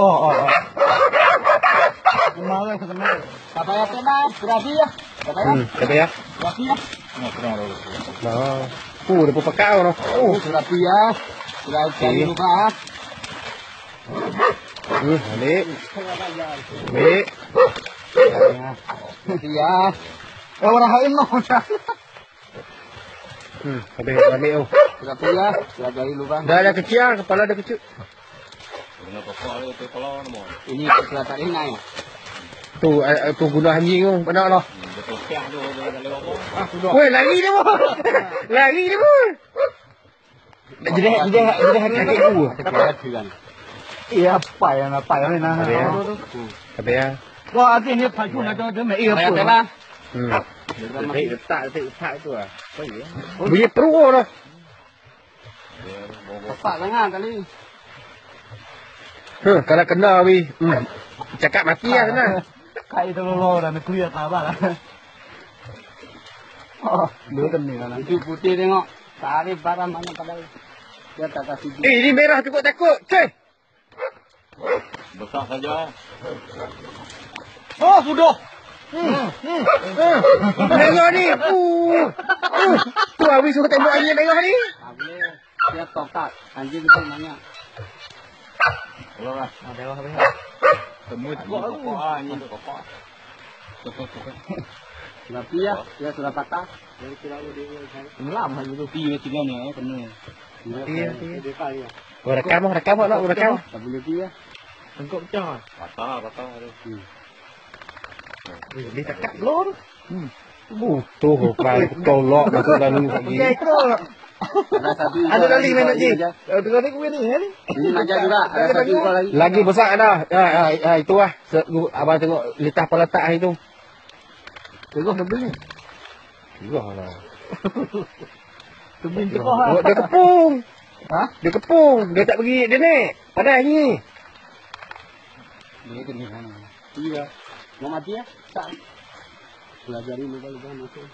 Oh, oh, oh. Kemarin kemarin. Tak payah tembak, berarti ya. Tak payah, Hmm, tak payah. berarti ya. Nah. Uh, dia pun pakau noh. Oh, berarti ya. Sudah cari lupa. ah. Hmm, ambil. Ambil. Berarti ya. Oh, orang hain noh. Hmm, habis ambil tu. Berarti ya. Sudah cari lupa. Dah ada kecil, kepala dah kecil. Ini kelihatan ini naik. Tu, uh, tu guna anjing tu, benar lah. Weh, lari dia pun. lari dia pun. Jadi, jadi, jadi hati-hati aku. Iya, apa ya, apa ya, nah. Habis ya. Habis ya. Wah, hati ni pacu nak ada mai Tak payah apa. tembak. Hmm. Letak, letak, letak tu lah. Bunyi perut lah. Tepat sangat tadi. Huh, kalau kena wi. Hmm. Cakap mati lah kena. Kai tu lo dah nak clear tak apa lah. Oh, kan ni lah. Itu putih tengok. Tarik barang mana pada. Dia tak kasih Eh, ini merah cukup takut. Cek. Besar saja. Oh, sudah. Merah ni. Uh. Uh. Tu Awi suruh tembak anjing merah ni. Tak boleh. Dia tokat. Anjing itu banyak. Kalau lah. Ada apa apa. Temu tu kokok ah, ini kokok. Sudah pia. Dia sudah patah. Jadi kira lu dia. Melam hanya tu. Pia tiga ni. Kena. Pia, pia. Dia kaya. Oh, rekam lah, rekam lah, rekam. Tak boleh pia. Tengkok pecah. Patah, patah tu. Dia cakap belum. Hmm. Uh, tu kalau tolak masuk dalam lagi. itu. Ada satu. Ada lagi main nak. Ini Ada lagi gue ni, ni. naja juga. Ada satu kau lagi. Lagi besar dah. Ha, ha, ha, itu lah. Abang tengok letak apa letak itu. Tengok dia beli. Wah lah. Tengok ha. Oh, dia kepung. Ha? Dia kepung. Dia tak pergi dia ni. Panas ni. Dia kena sana. Iya. Mau mati ya? Tak. Pelajari lupa-lupa masuk.